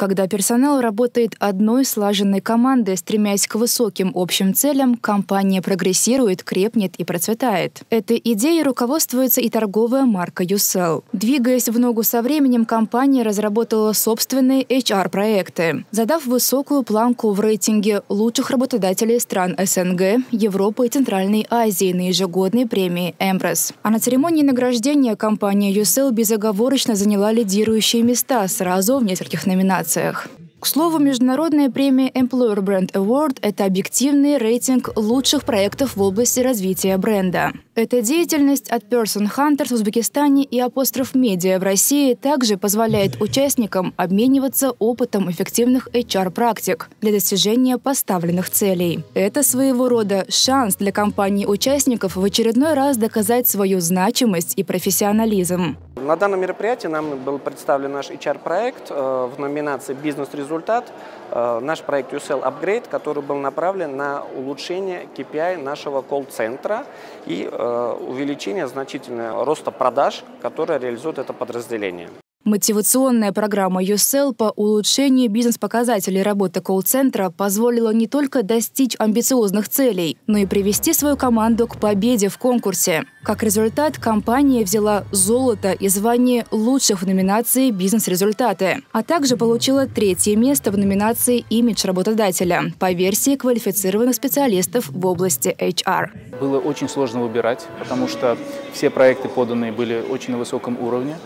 Когда персонал работает одной слаженной командой, стремясь к высоким общим целям, компания прогрессирует, крепнет и процветает. Этой идеей руководствуется и торговая марка USL. Двигаясь в ногу со временем, компания разработала собственные HR-проекты, задав высокую планку в рейтинге лучших работодателей стран СНГ, Европы и Центральной Азии на ежегодной премии «Эмброс». А на церемонии награждения компания USL безоговорочно заняла лидирующие места сразу в нескольких номинациях номинациях. К слову, международная премия Employer Brand Award – это объективный рейтинг лучших проектов в области развития бренда. Эта деятельность от Person Hunters в Узбекистане и Апостроф Медиа в России также позволяет участникам обмениваться опытом эффективных HR-практик для достижения поставленных целей. Это своего рода шанс для компаний-участников в очередной раз доказать свою значимость и профессионализм. На данном мероприятии нам был представлен наш HR-проект э, в номинации «Бизнес-результат». Э, наш проект USL Upgrade, который был направлен на улучшение KPI нашего колл-центра и э, увеличение значительного роста продаж, которое реализует это подразделение. Мотивационная программа «Юсел» по улучшению бизнес-показателей работы колл-центра позволила не только достичь амбициозных целей, но и привести свою команду к победе в конкурсе. Как результат, компания взяла золото и звание лучших в номинации «Бизнес-результаты», а также получила третье место в номинации «Имидж работодателя» по версии квалифицированных специалистов в области HR. Было очень сложно выбирать, потому что все проекты поданные были очень на высоком уровне.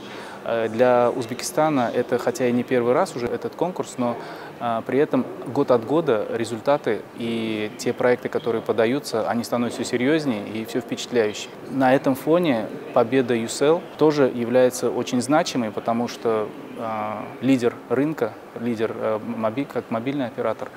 Э, для Узбекистана это, хотя и не первый раз уже этот конкурс, но а, при этом год от года результаты и те проекты, которые подаются, они становятся все серьезнее и все впечатляющие. На этом фоне победа USL тоже является очень значимой, потому что э, лидер рынка, лидер э, как мобильный оператор,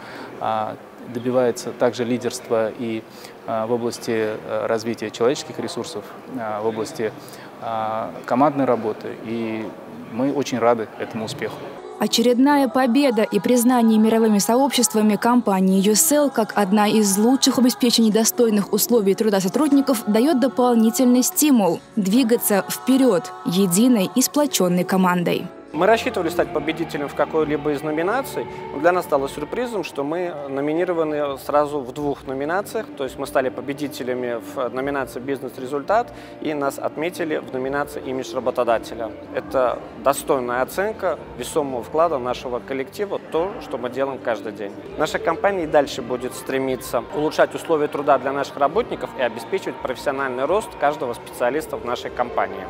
э, добивается также лидерства и э, в области развития человеческих ресурсов, э, в области а, командной работы, и мы очень рады этому успеху. Очередная победа и признание мировыми сообществами компании USL как одна из лучших обеспечений достойных условий труда сотрудников дает дополнительный стимул – двигаться вперед единой и сплоченной командой. Мы рассчитывали стать победителем в какой-либо из номинаций, но для нас стало сюрпризом, что мы номинированы сразу в двух номинациях. То есть мы стали победителями в номинации «Бизнес-результат» и нас отметили в номинации «Имидж работодателя». Это достойная оценка весомого вклада нашего коллектива, то, что мы делаем каждый день. Наша компания и дальше будет стремиться улучшать условия труда для наших работников и обеспечивать профессиональный рост каждого специалиста в нашей компании.